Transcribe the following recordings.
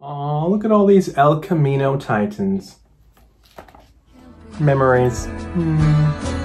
Oh, look at all these El Camino Titans. Memories. Hmm.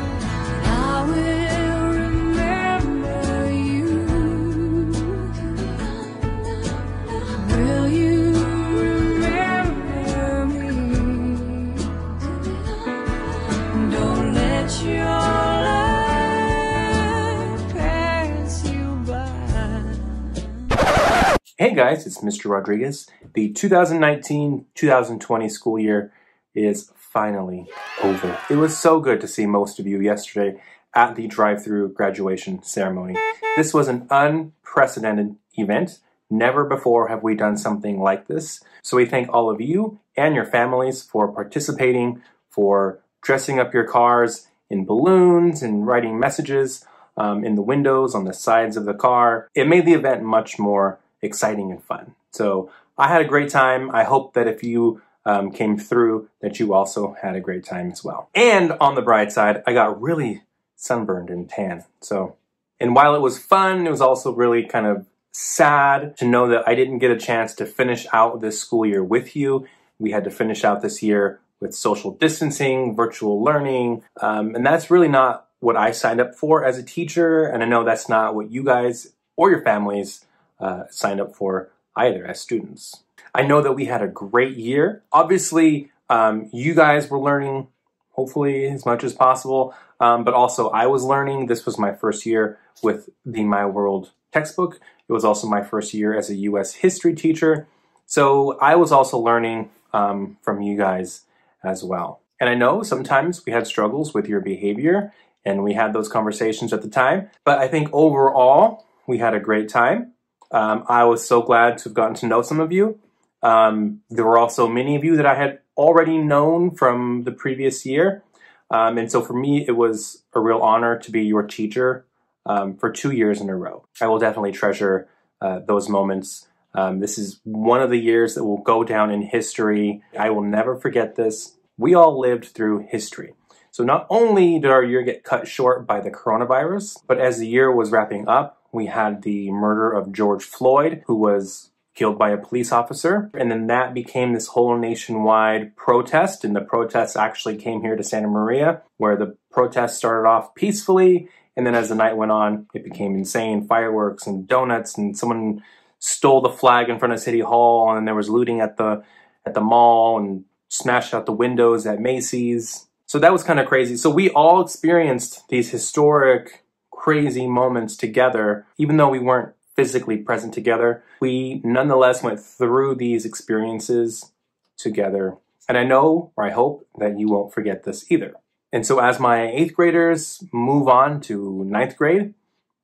Hey guys, it's Mr. Rodriguez. The 2019-2020 school year is finally over. It was so good to see most of you yesterday at the drive-through graduation ceremony. This was an unprecedented event. Never before have we done something like this. So we thank all of you and your families for participating, for dressing up your cars in balloons and writing messages um, in the windows, on the sides of the car. It made the event much more exciting and fun. So I had a great time. I hope that if you um, came through, that you also had a great time as well. And on the bright side, I got really sunburned and tan. So, and while it was fun, it was also really kind of sad to know that I didn't get a chance to finish out this school year with you. We had to finish out this year with social distancing, virtual learning, um, and that's really not what I signed up for as a teacher. And I know that's not what you guys or your families uh, signed up for either as students. I know that we had a great year. Obviously, um, you guys were learning, hopefully, as much as possible, um, but also I was learning. This was my first year with the My World textbook. It was also my first year as a U.S. history teacher. So I was also learning um, from you guys as well. And I know sometimes we had struggles with your behavior and we had those conversations at the time, but I think overall we had a great time. Um, I was so glad to have gotten to know some of you. Um, there were also many of you that I had already known from the previous year. Um, and so for me, it was a real honor to be your teacher um, for two years in a row. I will definitely treasure uh, those moments. Um, this is one of the years that will go down in history. I will never forget this. We all lived through history. So not only did our year get cut short by the coronavirus, but as the year was wrapping up, we had the murder of George Floyd, who was killed by a police officer. And then that became this whole nationwide protest. And the protests actually came here to Santa Maria, where the protest started off peacefully. And then as the night went on, it became insane fireworks and donuts. And someone stole the flag in front of City Hall. And there was looting at the, at the mall and smashed out the windows at Macy's. So that was kind of crazy. So we all experienced these historic crazy moments together, even though we weren't physically present together. We nonetheless went through these experiences together. And I know, or I hope, that you won't forget this either. And so, as my eighth graders move on to ninth grade,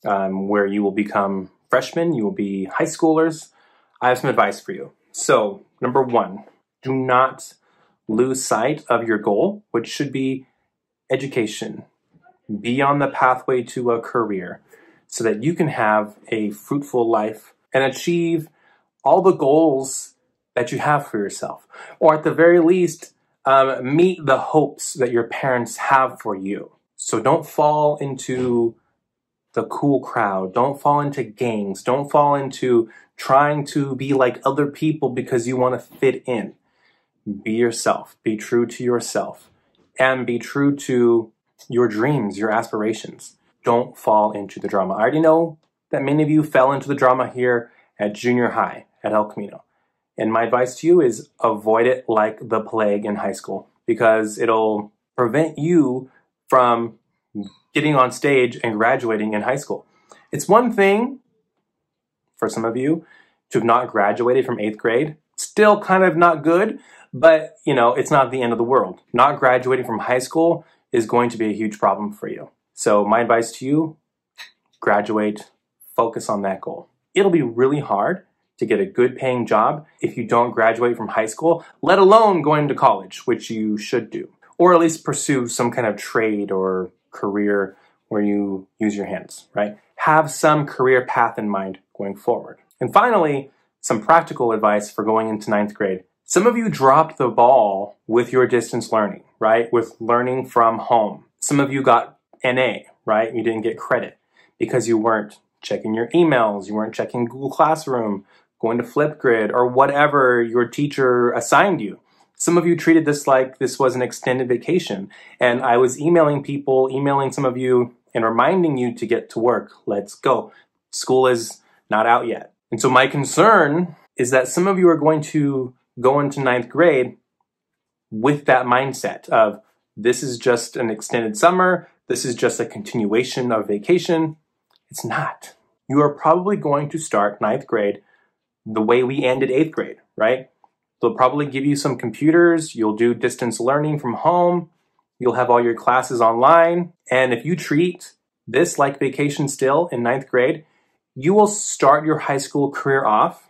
um, where you will become freshmen, you will be high schoolers, I have some advice for you. So, number one, do not lose sight of your goal, which should be education be on the pathway to a career so that you can have a fruitful life and achieve all the goals that you have for yourself. Or at the very least, um, meet the hopes that your parents have for you. So don't fall into the cool crowd. Don't fall into gangs. Don't fall into trying to be like other people because you want to fit in. Be yourself. Be true to yourself. And be true to your dreams, your aspirations. Don't fall into the drama. I already know that many of you fell into the drama here at junior high at El Camino. And my advice to you is avoid it like the plague in high school because it'll prevent you from getting on stage and graduating in high school. It's one thing for some of you to have not graduated from eighth grade, still kind of not good, but you know, it's not the end of the world. Not graduating from high school is going to be a huge problem for you. So my advice to you, graduate, focus on that goal. It'll be really hard to get a good paying job if you don't graduate from high school, let alone going to college, which you should do. Or at least pursue some kind of trade or career where you use your hands, right? Have some career path in mind going forward. And finally, some practical advice for going into ninth grade. Some of you dropped the ball with your distance learning, right? With learning from home. Some of you got NA, right? You didn't get credit because you weren't checking your emails, you weren't checking Google Classroom, going to Flipgrid, or whatever your teacher assigned you. Some of you treated this like this was an extended vacation. And I was emailing people, emailing some of you, and reminding you to get to work. Let's go. School is not out yet. And so my concern is that some of you are going to go into ninth grade with that mindset of this is just an extended summer, this is just a continuation of vacation. It's not. You are probably going to start ninth grade the way we ended eighth grade, right? They'll probably give you some computers. You'll do distance learning from home. You'll have all your classes online. And if you treat this like vacation still in ninth grade, you will start your high school career off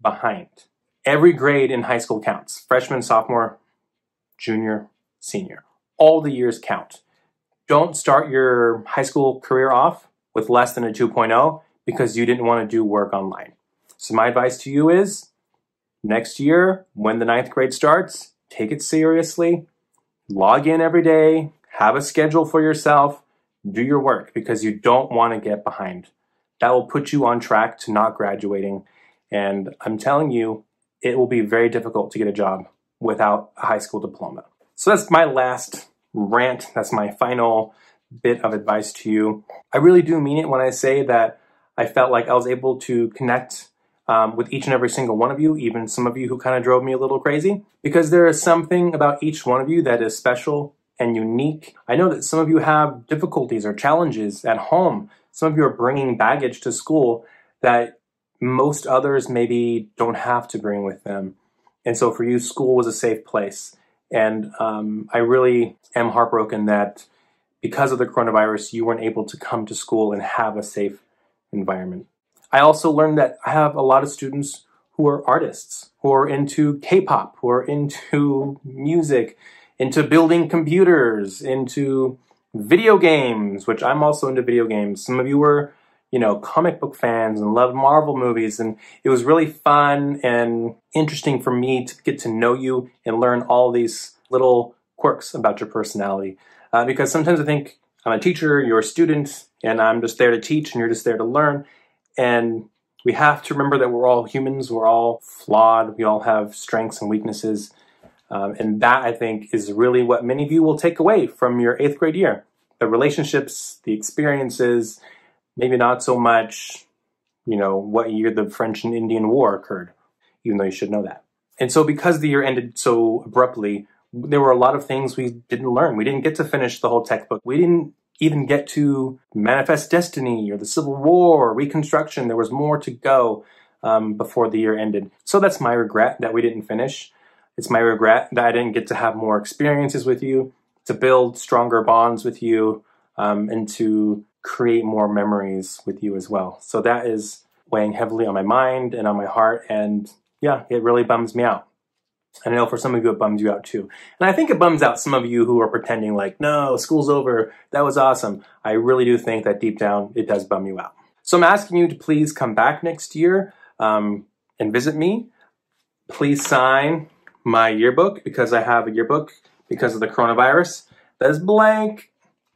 behind. Every grade in high school counts freshman, sophomore, junior, senior. All the years count. Don't start your high school career off with less than a 2.0 because you didn't want to do work online. So, my advice to you is next year, when the ninth grade starts, take it seriously, log in every day, have a schedule for yourself, do your work because you don't want to get behind. That will put you on track to not graduating. And I'm telling you, it will be very difficult to get a job without a high school diploma. So that's my last rant. That's my final bit of advice to you. I really do mean it when I say that I felt like I was able to connect um, with each and every single one of you, even some of you who kind of drove me a little crazy, because there is something about each one of you that is special and unique. I know that some of you have difficulties or challenges at home. Some of you are bringing baggage to school that most others maybe don't have to bring with them. And so for you, school was a safe place. And um, I really am heartbroken that because of the coronavirus, you weren't able to come to school and have a safe environment. I also learned that I have a lot of students who are artists, who are into K-pop, who are into music, into building computers, into video games, which I'm also into video games. Some of you were, you know, comic book fans and loved Marvel movies, and it was really fun and interesting for me to get to know you and learn all these little quirks about your personality. Uh, because sometimes I think I'm a teacher, you're a student, and I'm just there to teach and you're just there to learn. And we have to remember that we're all humans, we're all flawed, we all have strengths and weaknesses. Um, and that, I think, is really what many of you will take away from your eighth grade year. The relationships, the experiences, maybe not so much, you know, what year the French and Indian War occurred, even though you should know that. And so, because the year ended so abruptly, there were a lot of things we didn't learn. We didn't get to finish the whole textbook. We didn't even get to Manifest Destiny or the Civil War or Reconstruction. There was more to go um, before the year ended. So that's my regret that we didn't finish. It's my regret that I didn't get to have more experiences with you, to build stronger bonds with you, um, and to create more memories with you as well. So that is weighing heavily on my mind and on my heart. And yeah, it really bums me out. And I know for some of you it bums you out too. And I think it bums out some of you who are pretending like, no, school's over, that was awesome. I really do think that deep down it does bum you out. So I'm asking you to please come back next year um, and visit me. Please sign my yearbook because I have a yearbook because of the coronavirus that is blank.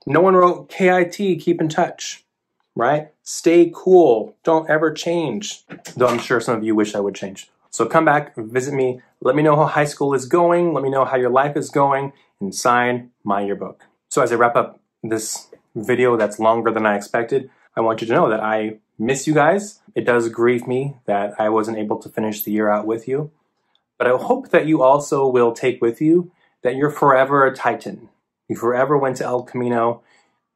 No one wrote KIT, keep in touch, right? Stay cool. Don't ever change. Though I'm sure some of you wish I would change. So come back, visit me, let me know how high school is going, let me know how your life is going, and sign my yearbook. So as I wrap up this video that's longer than I expected, I want you to know that I miss you guys. It does grieve me that I wasn't able to finish the year out with you. But I hope that you also will take with you that you're forever a Titan. You forever went to El Camino,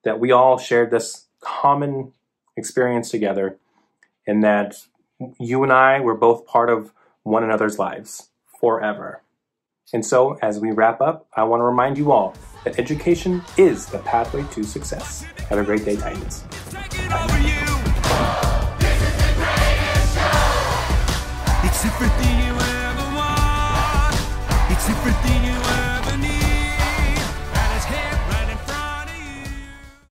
that we all shared this common experience together, and that you and I were both part of one another's lives forever. And so, as we wrap up, I want to remind you all that education is the pathway to success. Have a great day, Titans. Bye.